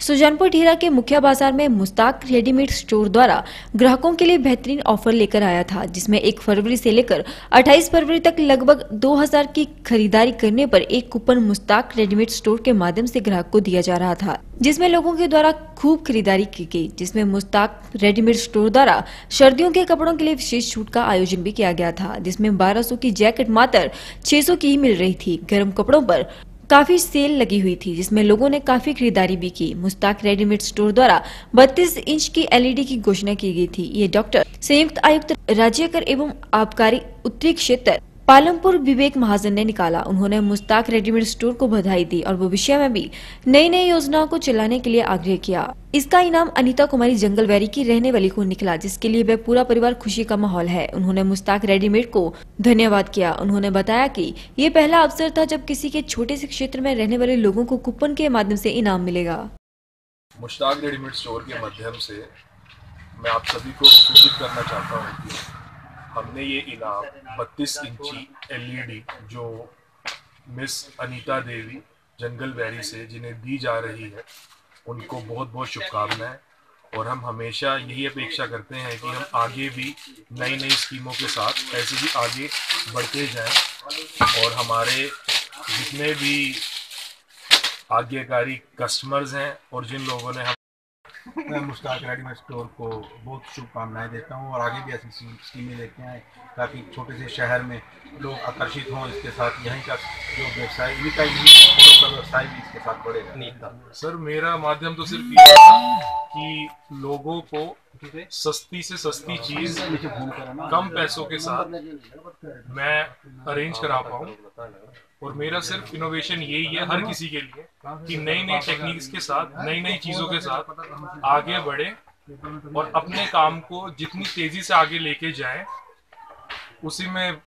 सुजानपुर ढेरा के मुखिया बाज़ार में मुस्ताक रेडीमेड स्टोर द्वारा ग्राहकों के लिए बेहतरीन ऑफ़र लेकर आया था, जिसमें 1 फरवरी से लेकर 28 फरवरी तक लगभग 2000 की खरीदारी करने पर एक कूपन मुस्ताक रेडीमेड स्टोर के माध्यम से ग्राहक को दिया जा रहा था, जिसमें लोगों के द्वारा खूब खरीदारी की गई, जिसमें मुस्ताक रेडीमेड स्टोर द्वारा सर्दियों के कपड़ों के लिए विशेष छूट का आयोजन भी किया गया था, जिसमें 1200 की जैकेट मात्र 600 की ही मिल रही थी। गर्म कपड़ों पर काफ़ी सेल लगी हुई थी, जिसमें लोगों ने काफ़ी खरीदारी भी की। मुस्ताक रेडीमेड स्टोर द्वारा 32 इंच की एलईडी की घोषणा की गई थी। ये डॉक्टर संयुक्त आयुक्त राज्य कर एवं आबकारी उत्तरी क्षेत्र पालमपुर विवेक महाजन ने निकाला। उन्होंने मुस्ताक रेडीमेड स्टोर को बधाई दी और भविष्य में भी नई नई योजनाओं को चलाने के लिए आग्रह किया। इसका इनाम अनीता कुमारी जंगल वैरी की रहने वाली को निकला, जिसके लिए वह पूरा परिवार खुशी का माहौल है। उन्होंने मुस्ताक रेडीमेड को धन्यवाद किया। उन्होंने बताया कि ये पहला अवसर था जब किसी के छोटे से क्षेत्र में रहने वाले लोगों को कूपन के माध्यम से इनाम मिलेगा। मुश्ताक रेडीमेड स्टोर के माध्यम से मैं आप सभी को सूचित करना चाहता हूँ हमने ये इनाम 32 इंची एलईडी जो मिस अनीता देवी, जंगल वैरी से जिन्हें दी जा रही है, उनको बहुत बहुत शुभकामनाएँ। और हम हमेशा यही अपेक्षा करते हैं कि हम आगे भी नई नई स्कीमों के साथ ऐसे ही आगे बढ़ते जाएँ। और हमारे जितने भी आज्ञाकारी कस्टमर्स हैं और जिन लोगों ने हम मैं मुश्ताक रेडीमेड स्टोर को बहुत शुभकामनाएँ देता हूँ और आगे भी ऐसी स्कीमें लेके आए ताकि छोटे से शहर में लोग आकर्षित हों इसके साथ यहीं का जो व्यवसाय इनका ही का व्यवसाय भी इसके साथ बढ़ेगा। सर मेरा माध्यम तो सिर्फ़ ये था कि लोगों को सस्ती से सस्ती चीज़ कम पैसों के साथ मैं अरेंज करा। पाऊँ। और मेरा सिर्फ़ इनोवेशन यही है हर किसी के लिए कि नई नई टेक्निक्स के साथ नई नई चीज़ों के साथ आगे बढ़े और अपने काम को जितनी तेज़ी से आगे लेके जाए उसी में